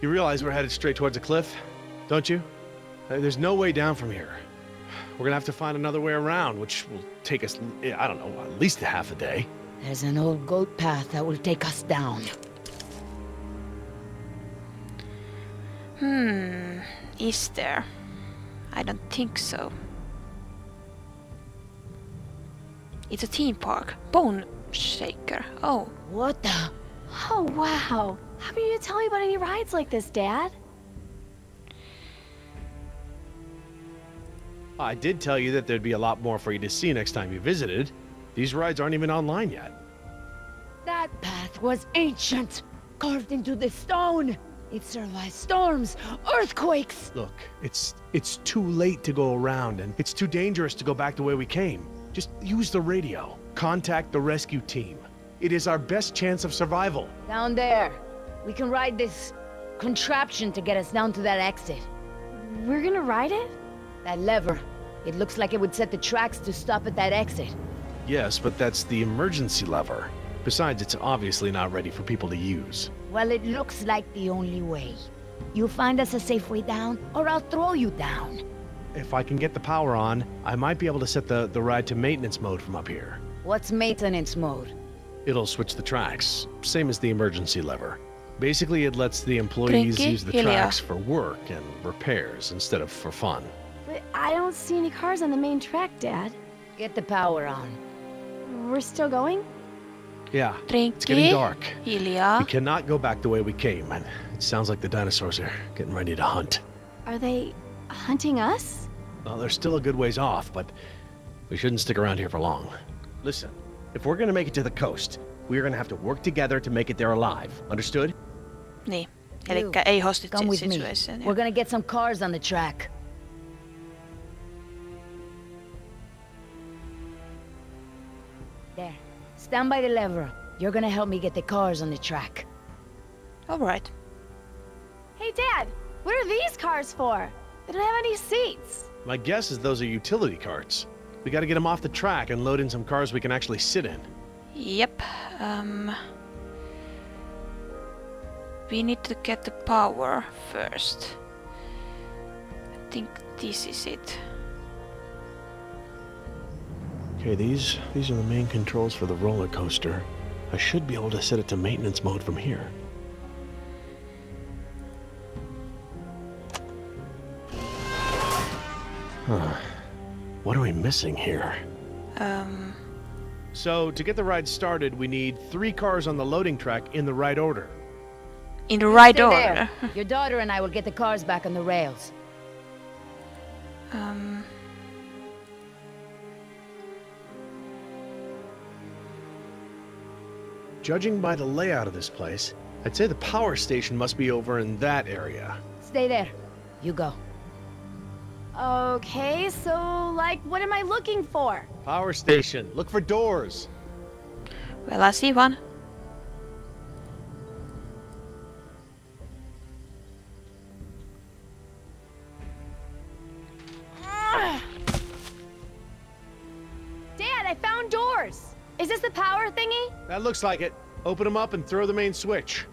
You realize we're headed straight towards a cliff, don't you? Uh, There's no way down from here. We're gonna have to find another way around, which will take us, I don't know, at least a half a day. There's an old goat path that will take us down. Hmm. Is there? I don't think so. It's a theme park. Bone Shaker. Oh, What the? Oh, wow. How can you tell me about any rides like this, Dad? I did tell you that there'd be a lot more for you to see next time you visited. These rides aren't even online yet. That path was ancient, carved into the stone. It survived storms, earthquakes. Look, it's it's too late to go around and it's too dangerous to go back the way we came. Just use the radio. Contact the rescue team. It is our best chance of survival. Down there. We can ride this contraption to get us down to that exit. We're gonna ride it? That lever. It looks like it would set the tracks to stop at that exit. Yes, but that's the emergency lever. Besides, it's obviously not ready for people to use. Well, it looks like the only way. You find us a safe way down, or I'll throw you down. If I can get the power on, I might be able to set the, the ride to maintenance mode from up here. What's maintenance mode? It'll switch the tracks, same as the emergency lever. Basically, it lets the employees use the Helia. tracks for work and repairs instead of for fun. But I don't see any cars on the main track, Dad. Get the power on. We're still going? Yeah, it's getting dark. Hiljaa. We cannot go back the way we came, and it sounds like the dinosaurs are getting ready to hunt. Are they hunting us? Well, they're still a good ways off, but we shouldn't stick around here for long. Listen, if we're gonna make it to the coast, we're gonna have to work together to make it there alive. Understood? Niin. You, ei hostage Come with me. situation. We're gonna get some cars on the track. There. Stand by the lever. You're gonna help me get the cars on the track. Alright. Hey, Dad, what are these cars for? They don't have any seats. My guess is those are utility carts. We gotta get them off the track and load in some cars we can actually sit in. Yep. Um, we need to get the power first. I think this is it. Okay, these these are the main controls for the roller coaster. I should be able to set it to maintenance mode from here. Huh. What are we missing here? Um, So, to get the ride started, we need three cars on the loading track in the right order. In the right Stay order. there. Your daughter and I will get the cars back on the rails. Um, Judging by the layout of this place, I'd say the power station must be over in that area. Stay there. You go. Okay, so, like, what am I looking for? Power station. Look for doors. well, I see one. That looks like it. Open them up and throw the main switch.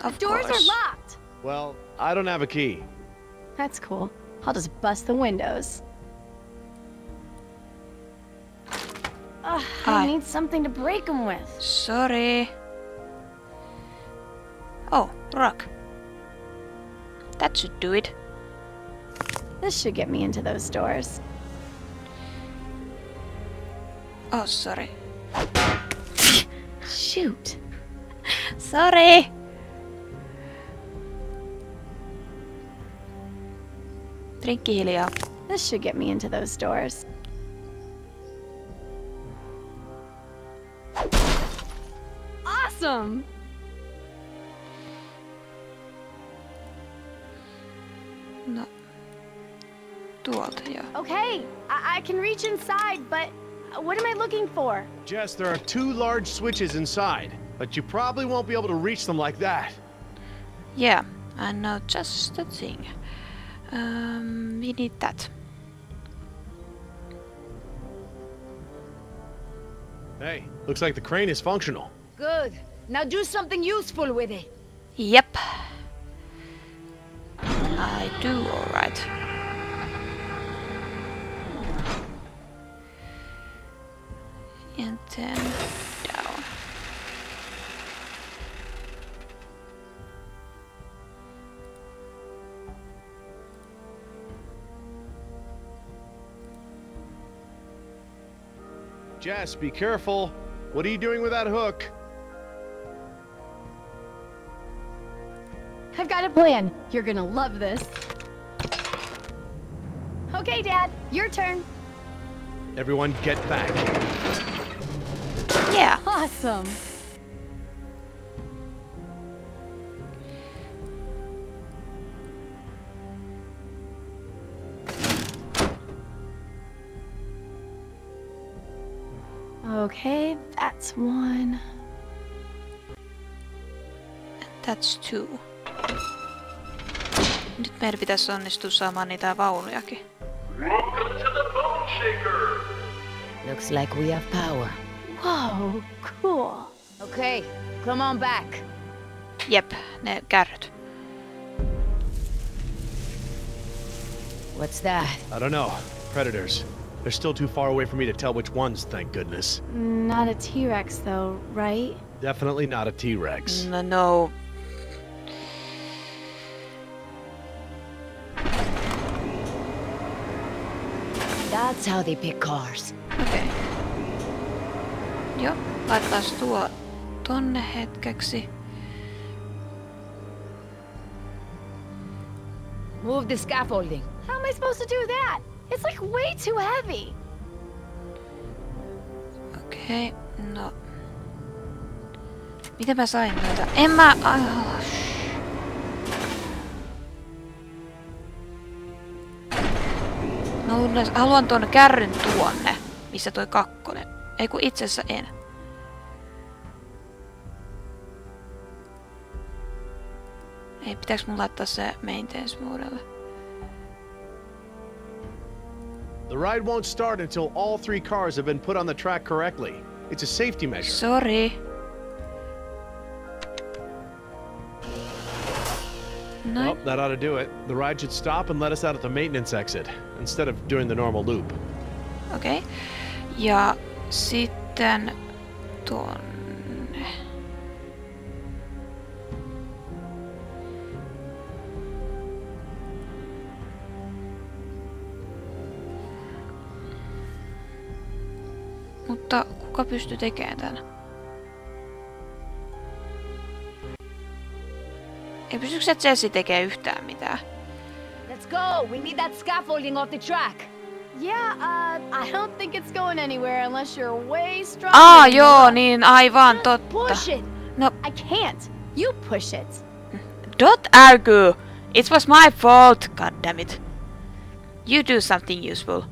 Of Doors course. are locked. Well, I don't have a key. That's cool. I'll just bust the windows. Ugh, Hi. I need something to break them with. Sorry. Oh, rock. That should do it. This should get me into those doors. Oh, sorry. Shoot. Sorry! Hiljaa. This should get me into those doors. Awesome! No. Tuolta, joo. Okay, I, I can reach inside, but what am I looking for? Jess, there are two large switches inside, but you probably won't be able to reach them like that. Yeah, I know just the thing. Um, we need that. Hey, looks like the crane is functional. Good. Now do something useful with it. Yep. I do alright. And then down. Jess, be careful. What are you doing with that hook? I've got a plan. You're gonna love this. Okay, Dad, your turn. Everyone get back. Yeah. Awesome. Okay, that's one. That's two. Nyt meidän pitäisi onnistua saamaan niitä vaunujakin. Welcome to the Bone Shaker! Looks like we have power. Whoa, cool. Okay, come on back. Jep, ne kärryt. What's that? I don't know. Predators. They're still too far away for me to tell which ones, thank goodness. Not a T-Rex though, right? Definitely not a T-Rex. No, no. That's how they pick cars. Okay. Joo, laitetaan tuo tonne hetkeksi. Move the scaffolding. How am I supposed to do that? It's like way too heavy. Okei, okay, no. Miten mä sain noita? En mä... Oh, No, mä haluan tuonne kärryn tuonne, missä toi kakkonen. Ei kun itse asiassa en. Ei, mun laittaa se maintenance modelle? The ride won't start until all three cars have been put on the track correctly. It's a safety measure. Sorry. Noin. Well, that ought to do it. The ride should stop and let us out at the maintenance exit, instead of doing the normal loop. Okay. Ja sitten tonne. Mutta kuka pystyy tekemään tän? Ei pystyykö se Jesse tekemään yhtään mitään? Let's go. We need that scaffolding off the track. Yeah, uh, I don't think it's going anywhere unless you're way stronger. Than joo, niin aivan Just totta. Push it. No, I can't. You push it. don't argue. It was my fault, god damn it. You do something useful.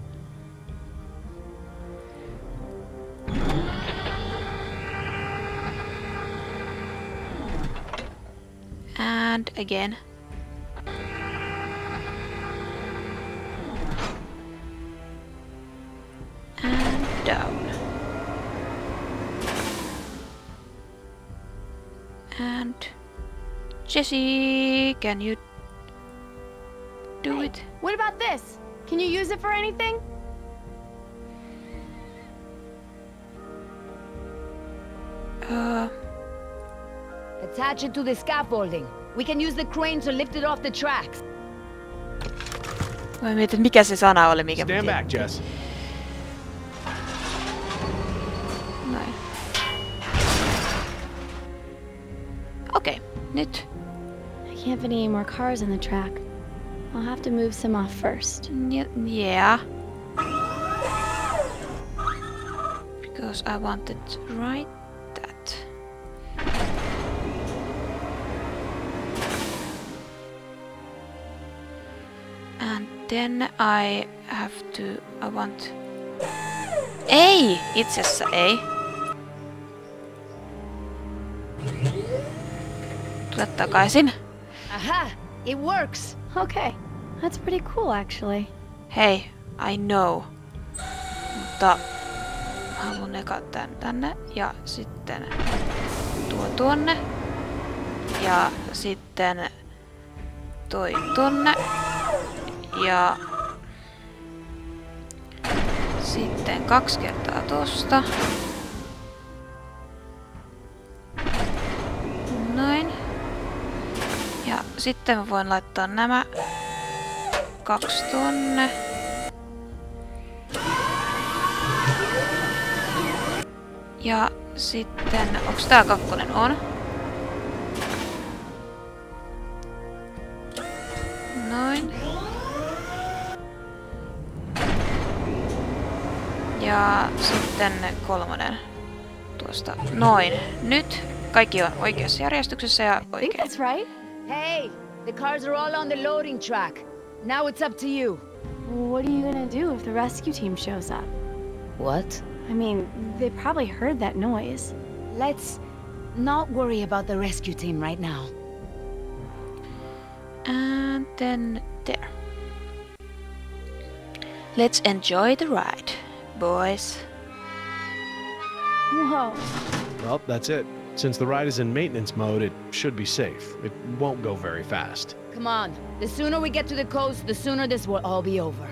And again. Jesse, can you do Hey, it? What about this? Can you use it for anything? Uh, Attach it to the scaffolding. We can use the crane to lift it off the tracks. mä mietin, mikä se sana oli, mikä Stand back, Jess. Näin. Okei, nyt. Can't fit any more cars on the track. I'll have to move some off first. Y- yeah. Because I wanted write that. And then I have to... I want... A! Itse asiassa ei. Tule takaisin. Aha! It works. Okay, that's pretty cool actually. Hei, I know. Mutta haluan eka tän tänne ja sitten tuo tuo tuonne. Ja sitten toi tonne. Ja sitten kaksi kertaa tosta. Sitten mä voin laittaa nämä kaksi tonne. Ja sitten, onks tää kakkonen? On. Noin. Ja sitten kolmonen tuosta. Noin. Nyt kaikki on oikeassa järjestyksessä ja oikein. That's right. Hey, the cars are all on the loading track. Now it's up to you. What are you gonna do if the rescue team shows up? What? I mean, they probably heard that noise. Let's not worry about the rescue team right now. And then there. Let's enjoy the ride, boys. Whoa. Well, that's it. Since the ride is in maintenance mode, it should be safe. It won't go very fast. Come on. The sooner we get to the coast, the sooner this will all be over.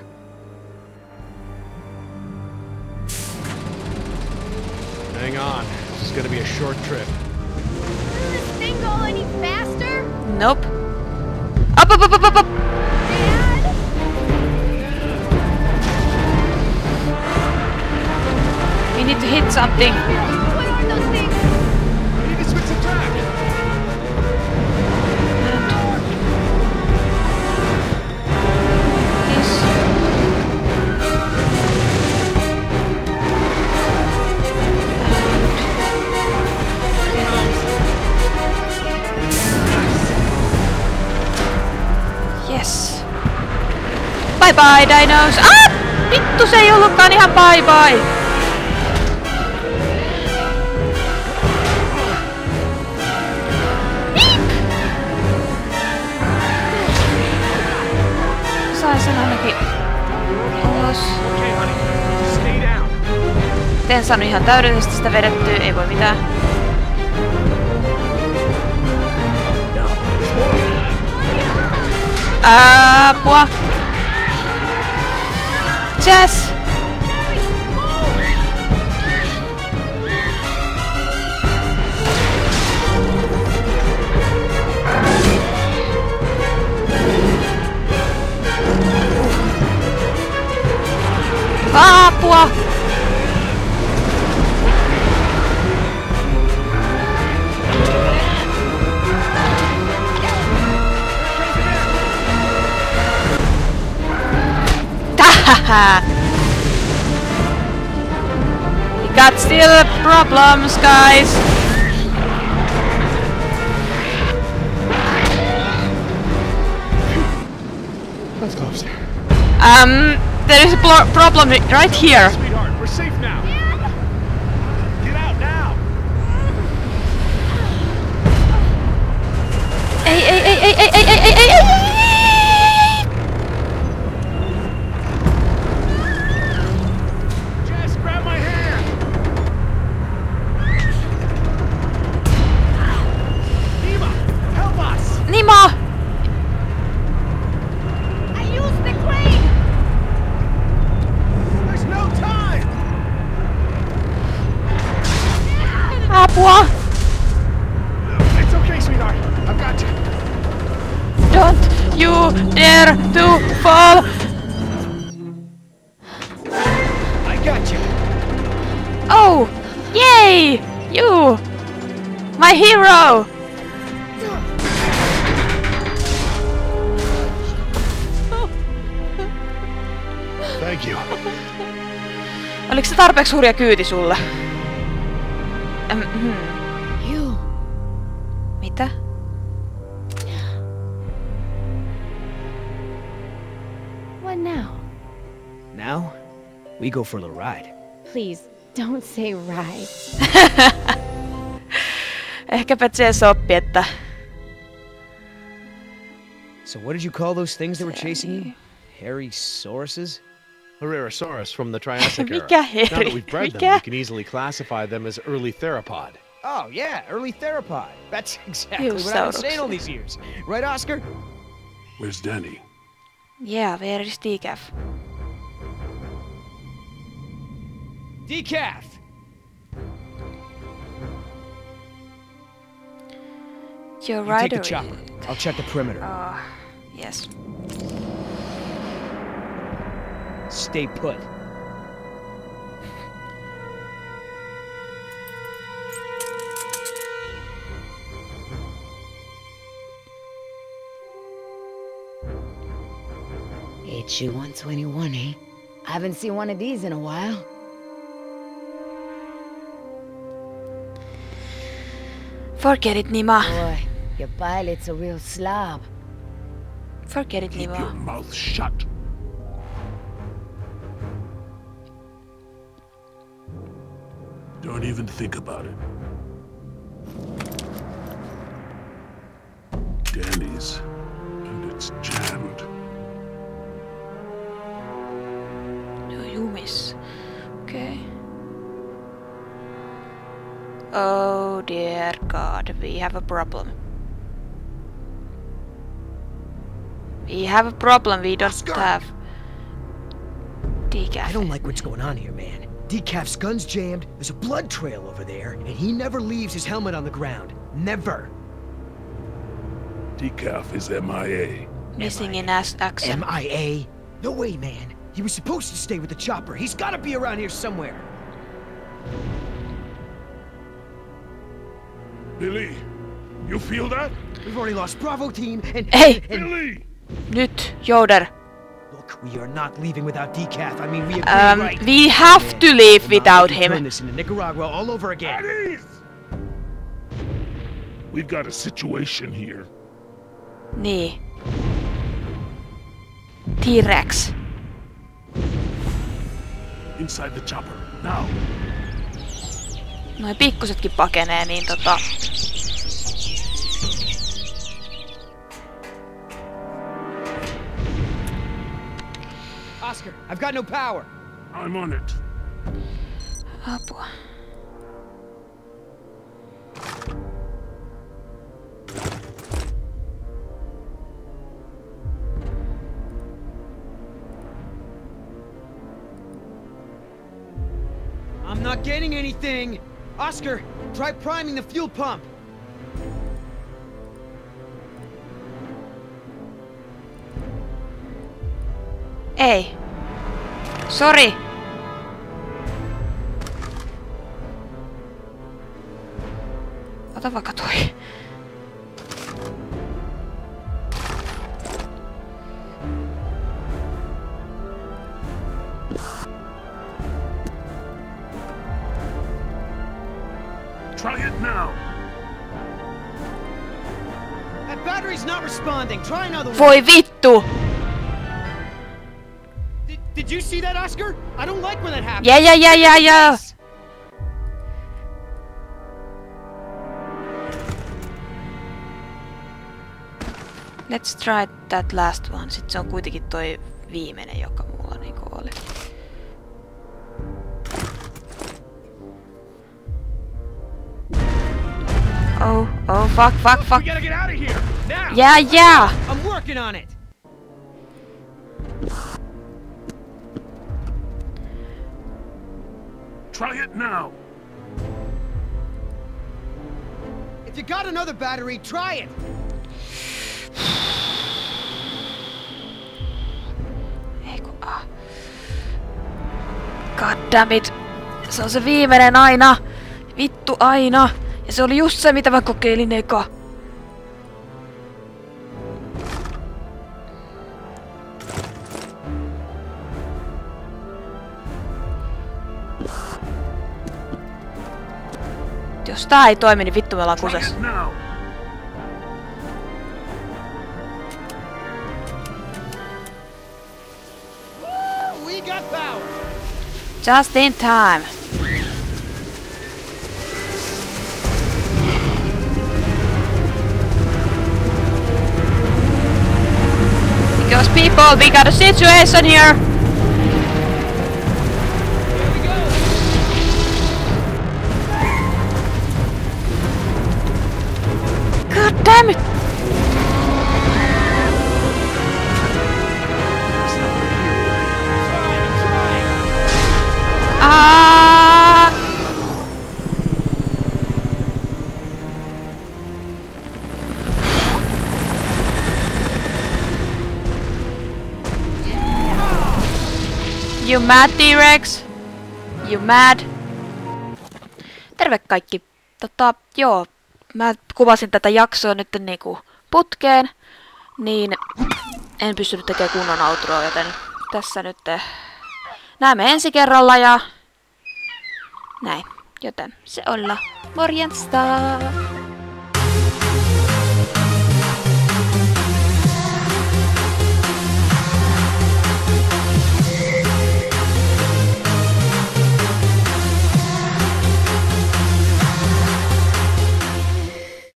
Hang on. This is gonna be a short trip. Doesn't this thing go any faster? Nope. Up, up, up, up, up, up. Dad? We need to hit something. Bye dinos. Ah! Vittu se ei ollutkaan ihan bye bye. Sain sen ainakin ulos. En saanut ihan täydellisesti sitä vedettyä, ei voi mitään. Apua! Jess! Ah, boah! Tahaha! We got still problems, guys. That's close. Um, there is a problem right here. Sweetheart, we're safe now. Get out now. Ei, ei, ei, ei, ¡Ni modo! Tarpeeksi hurja kyyti sulle? Ähm, hmm. You. Mitä? What now? Now, we go for a little ride. Please, don't say ride. Ehkäpä Jess oppi, että So what did you call those things that were chasing you? Hairy sauruses? Herrerasaurus from the Triassic era. Mikä Now that we've bred them, Mikä? we can easily classify them as early theropod. Oh, yeah, early theropod. That's exactly what I've been saying all these years. Right, Oscar? Where's Danny? Yeah, where is Decaf? Decaf! You're You right. take the chopper. I'll check the perimeter. Uh, yes. Stay put. HU 121, eh? I haven't seen one of these in a while. Forget it, Nima. Boy, your pilot's a real slob. Forget it, Keep your Nima. mouth shut. Don't even think about it. Danny's, and it's jammed. No, you miss. Okay. Oh dear god, we have a problem. We have a problem, we don't Oscar! have... Decaf. I don't like what's going on here, man. Decaf's gun's jammed, there's a blood trail over there, and he never leaves his helmet on the ground. Never. Decaf is MIA. Missing in ass accent. MIA? No way, man. He was supposed to stay with the chopper. He's gotta be around here somewhere. Billy, you feel that? We've already lost Bravo team, and... Hey! and- Billy! Nyt, Joder. Look, we are not leaving without Decaf. I mean, we agreed, Um, right? we have Man, to leave hold on, without we can Turn him. this into Nicaragua all over again. We've got a situation here. Niin. T-Rex. Inside the chopper. Now. Noin pikkusetkin pakenee, niin tota... Oscar, I've got no power. I'm on it. Apua. I'm not getting anything. Oscar, try priming the fuel pump. Ei. Sori. Ota vaikka toi. Try it now. That battery's not responding. Try another one. Voi vittu! Did, did you see that, Oscar? I don't like when that happens. Ja ja ja ja ja! Let's try that last one. Sitten se on kuitenkin toi viimeinen, joka mulla niinku oli. Oh, oh, fuck, fuck, fuck. We gotta get out of here now. Yeah, yeah. I'm working on it. Try it now. If you got another battery, try it. Ei kun, ah. God damn it. Se on se viimeinen aina. Vittu aina. Ja se oli just se, mitä mä kokeilin eka. Jos tää ei toimi, niin vittu me ollaan kusessa. Just in time. Because people, we got a situation here. Damn it! Ah! You mad T-Rex? You mad? Terve kaikki. Tota, joo, mä kuvasin tätä jaksoa nyt niinku putkeen, niin en pystynyt tekemään kunnon outroa, joten tässä nyt eh, näemme ensi kerralla ja näin. Joten se olla morjensta!